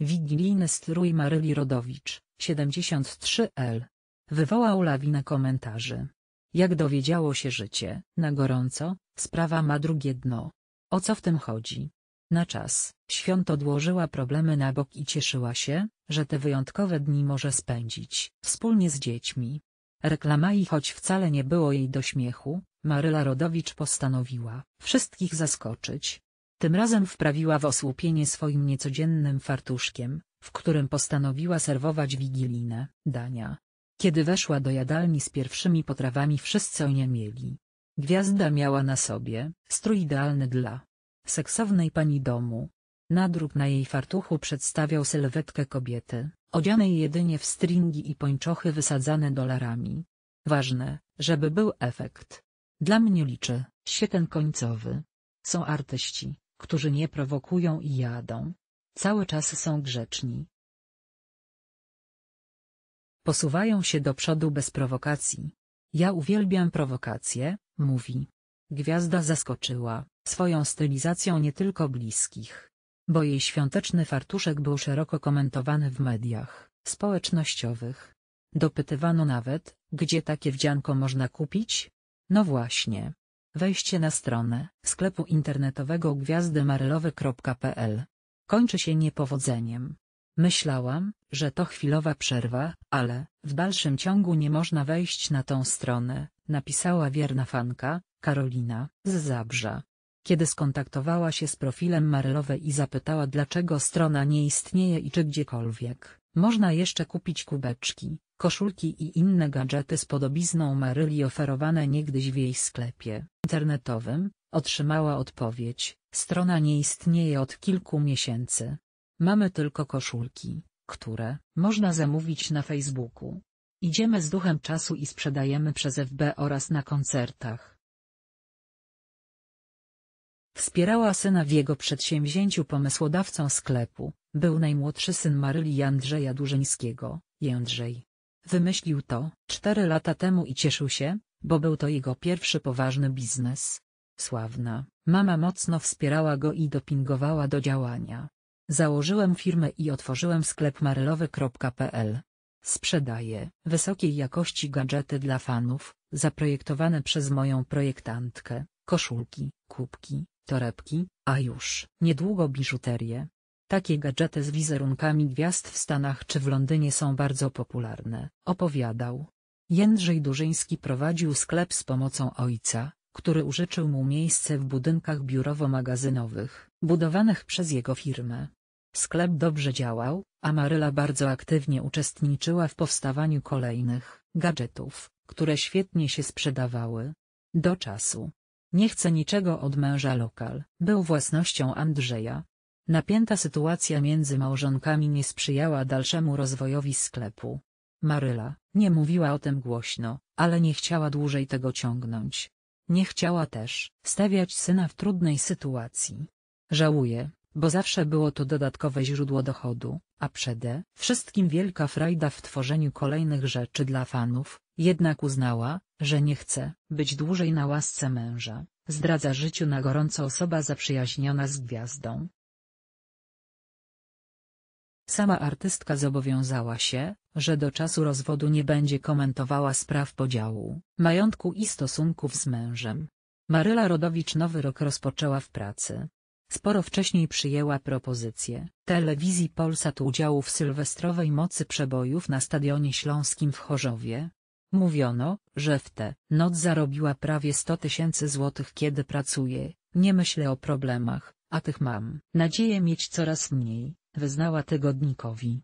Wigilijny strój Maryli Rodowicz, 73L. Wywołał lawinę komentarzy. Jak dowiedziało się życie, na gorąco, sprawa ma drugie dno. O co w tym chodzi? Na czas, świąt odłożyła problemy na bok i cieszyła się, że te wyjątkowe dni może spędzić wspólnie z dziećmi. Reklama i choć wcale nie było jej do śmiechu, Maryla Rodowicz postanowiła wszystkich zaskoczyć. Tym razem wprawiła w osłupienie swoim niecodziennym fartuszkiem, w którym postanowiła serwować wigilijne dania. Kiedy weszła do jadalni z pierwszymi potrawami wszyscy o nie mieli. Gwiazda miała na sobie strój idealny dla seksownej pani domu. Nadruk na jej fartuchu przedstawiał sylwetkę kobiety, odzianej jedynie w stringi i pończochy wysadzane dolarami. Ważne, żeby był efekt. Dla mnie liczy się ten końcowy. Są artyści, którzy nie prowokują i jadą. Cały czas są grzeczni. Posuwają się do przodu bez prowokacji. Ja uwielbiam prowokacje, mówi. Gwiazda zaskoczyła, swoją stylizacją nie tylko bliskich. Bo jej świąteczny fartuszek był szeroko komentowany w mediach społecznościowych. Dopytywano nawet, gdzie takie wdzianko można kupić? No właśnie. Wejście na stronę sklepu internetowego gwiazdymarylowy.pl kończy się niepowodzeniem. Myślałam, że to chwilowa przerwa, ale w dalszym ciągu nie można wejść na tą stronę, napisała wierna fanka, Karolina, z Zabrza. Kiedy skontaktowała się z profilem Marylowej i zapytała dlaczego strona nie istnieje i czy gdziekolwiek, można jeszcze kupić kubeczki, koszulki i inne gadżety z podobizną Maryli oferowane niegdyś w jej sklepie internetowym, otrzymała odpowiedź, strona nie istnieje od kilku miesięcy. Mamy tylko koszulki, które można zamówić na Facebooku. Idziemy z duchem czasu i sprzedajemy przez FB oraz na koncertach. Wspierała syna w jego przedsięwzięciu pomysłodawcą sklepu, był najmłodszy syn Maryli Jędrzeja Durzyńskiego, Jędrzej. Wymyślił to cztery lata temu i cieszył się, bo był to jego pierwszy poważny biznes. Sławna, mama mocno wspierała go i dopingowała do działania. Założyłem firmę i otworzyłem sklep marylowy.pl. Sprzedaję wysokiej jakości gadżety dla fanów, zaprojektowane przez moją projektantkę, koszulki, kubki, torebki, a już niedługo biżuterię. Takie gadżety z wizerunkami gwiazd w Stanach czy w Londynie są bardzo popularne, opowiadał. Jędrzej Durzyński prowadził sklep z pomocą ojca, który użyczył mu miejsce w budynkach biurowo-magazynowych, budowanych przez jego firmę. Sklep dobrze działał, a Maryla bardzo aktywnie uczestniczyła w powstawaniu kolejnych gadżetów, które świetnie się sprzedawały. Do czasu. Nie chce niczego od męża lokal, był własnością Andrzeja. Napięta sytuacja między małżonkami nie sprzyjała dalszemu rozwojowi sklepu. Maryla nie mówiła o tym głośno, ale nie chciała dłużej tego ciągnąć. Nie chciała też stawiać syna w trudnej sytuacji. Żałuje, bo zawsze było to dodatkowe źródło dochodu, a przede wszystkim wielka frajda w tworzeniu kolejnych rzeczy dla fanów, jednak uznała, że nie chce być dłużej na łasce męża, zdradza życiu na gorąco osoba zaprzyjaźniona z gwiazdą. Sama artystka zobowiązała się, że do czasu rozwodu nie będzie komentowała spraw podziału, majątku i stosunków z mężem. Maryla Rodowicz nowy rok rozpoczęła w pracy. Sporo wcześniej przyjęła propozycję telewizji Polsat udziału w sylwestrowej mocy przebojów na Stadionie Śląskim w Chorzowie. Mówiono, że w tę noc zarobiła prawie 100 tysięcy złotych kiedy pracuje, nie myślę o problemach, a tych mam nadzieję mieć coraz mniej, wyznała tygodnikowi.